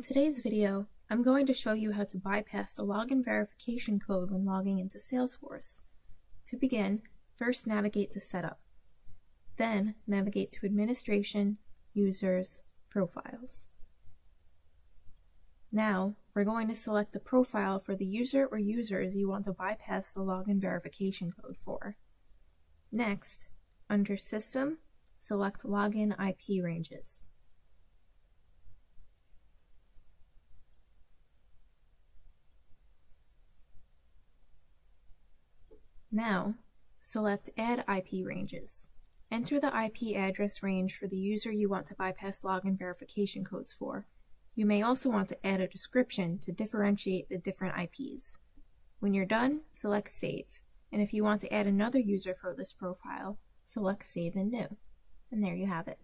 today's video, I'm going to show you how to bypass the login verification code when logging into Salesforce. To begin, first navigate to Setup. Then navigate to Administration, Users, Profiles. Now, we're going to select the profile for the user or users you want to bypass the login verification code for. Next, under System, select Login IP Ranges. Now, select Add IP Ranges. Enter the IP address range for the user you want to bypass login verification codes for. You may also want to add a description to differentiate the different IPs. When you're done, select Save. And if you want to add another user for this profile, select Save and New. And there you have it.